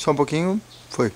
Só um pouquinho. Foi.